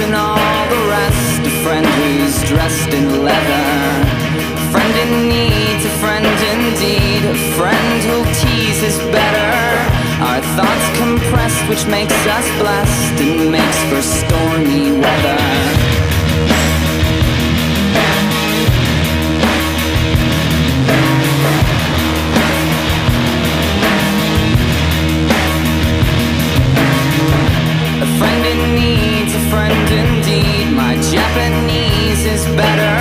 and all the rest. A friend who's dressed in leather. A friend in need, a friend indeed. A friend who'll tease better. Our thoughts compressed, which makes us blessed And makes for stormy weather. Japanese is better.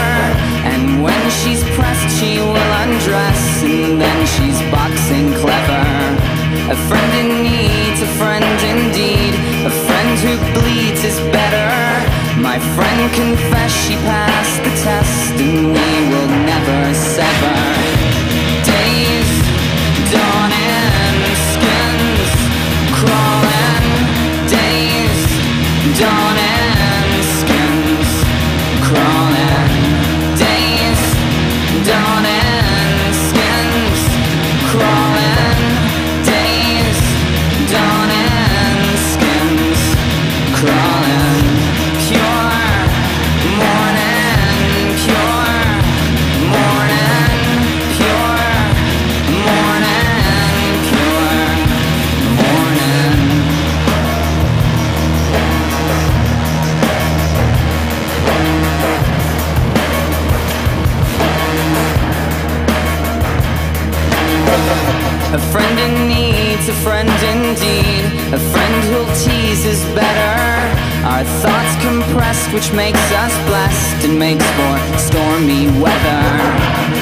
And when she's pressed, she will undress. And then she's boxing clever. A friend in need's a friend indeed. A friend who bleeds is better. My friend confessed she passed the test. And we will never sever. Days, dawning, skins crawling days, dawning A friend in need's a friend indeed. A friend who'll tease which makes us blessed and makes for stormy weather.